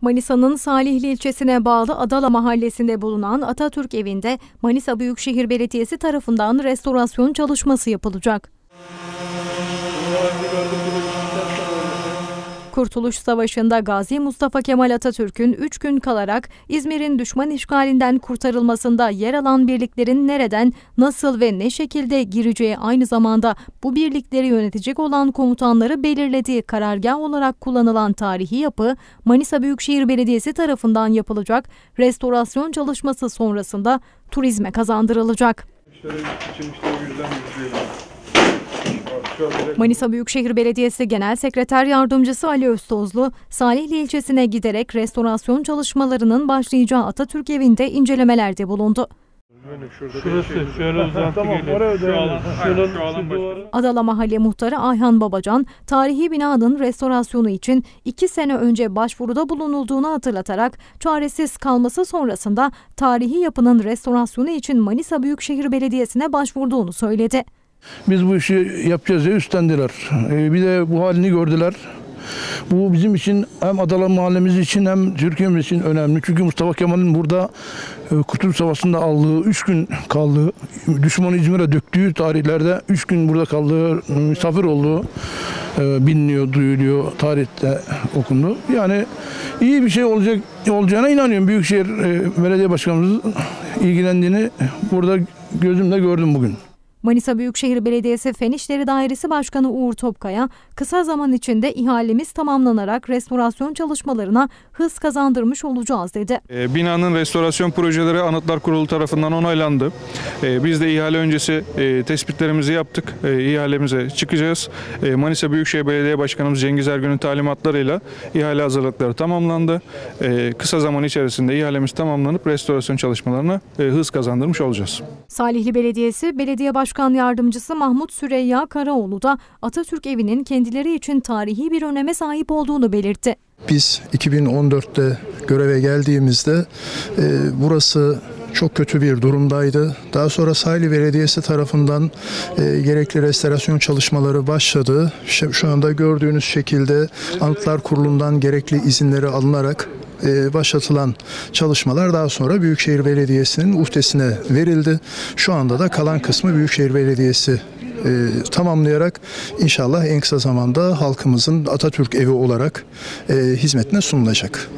Manisa'nın Salihli ilçesine bağlı Adala mahallesinde bulunan Atatürk evinde Manisa Büyükşehir Belediyesi tarafından restorasyon çalışması yapılacak. Kurtuluş Savaşı'nda Gazi Mustafa Kemal Atatürk'ün 3 gün kalarak İzmir'in düşman işgalinden kurtarılmasında yer alan birliklerin nereden, nasıl ve ne şekilde gireceği aynı zamanda bu birlikleri yönetecek olan komutanları belirlediği karargah olarak kullanılan tarihi yapı Manisa Büyükşehir Belediyesi tarafından yapılacak restorasyon çalışması sonrasında turizme kazandırılacak. İşleri için işte. Manisa Büyükşehir Belediyesi Genel Sekreter Yardımcısı Ali Öztozlu, Salihli ilçesine giderek restorasyon çalışmalarının başlayacağı Atatürk evinde incelemelerde bulundu. Şurası şey- şöyle uzantı Tamam, geliyor. oraya Şu alan, şu alan duvarı. Adala Mahalle Muhtarı Ayhan Babacan, tarihi binanın restorasyonu için iki sene önce başvuruda bulunulduğunu hatırlatarak çaresiz kalması sonrasında tarihi yapının restorasyonu için Manisa Büyükşehir Belediyesi'ne başvurduğunu söyledi. Biz bu işi yapacağız diye üstlendiler. Ee, bir de bu halini gördüler. Bu bizim için hem Adala mahallemiz için hem Türkiye'miz için önemli. Çünkü Mustafa Kemal'in burada e, Kurtuluş Savaşı'nda aldığı 3 gün kaldığı, düşmanı İzmir'e döktüğü tarihlerde 3 gün burada kaldığı, misafir olduğu e, biliniyor, duyuluyor, tarihte okundu. Yani iyi bir şey olacak olacağına inanıyorum. Büyükşehir e, Belediye Başkanımızın ilgilendiğini burada gözümle gördüm bugün. Manisa Büyükşehir Belediyesi Fen İşleri Dairesi Başkanı Uğur Topkaya, kısa zaman içinde ihalemiz tamamlanarak restorasyon çalışmalarına hız kazandırmış olacağız dedi. E, Binanın restorasyon projeleri Anıtlar Kurulu tarafından onaylandı. E, Biz de ihale öncesi e, tespitlerimizi yaptık. E, İhalemize çıkacağız. E, Manisa Büyükşehir Belediye Başkanımız Cengiz Ergün'ün talimatlarıyla ihale hazırlıkları tamamlandı. E, Kısa zaman içerisinde ihalemiz tamamlanıp restorasyon çalışmalarına e, hız kazandırmış olacağız. Salihli Belediyesi Belediye Başkan Yardımcısı Mahmut Süreyya Karaoğlu da Atatürk evinin kendileri için tarihi bir öneme sahip olduğunu belirtti. Biz 2014'te göreve geldiğimizde e, burası çok kötü bir durumdaydı. Daha sonra Saylı Belediyesi tarafından e, gerekli restorasyon çalışmaları başladı. Şu anda gördüğünüz şekilde Anıtlar Kurulu'ndan gerekli izinleri alınarak e, başlatılan çalışmalar daha sonra Büyükşehir Belediyesi'nin uhdesine verildi. Şu anda da kalan kısmı Büyükşehir Belediyesi e, tamamlayarak inşallah en kısa zamanda halkımızın Atatürk evi olarak e, hizmetine sunulacak.